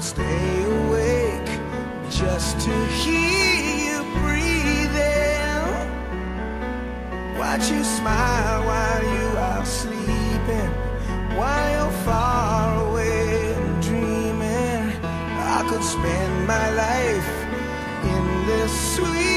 could stay awake just to hear you breathing. Watch you smile while you are sleeping, while you're far away and dreaming. I could spend my life in this sweet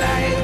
light.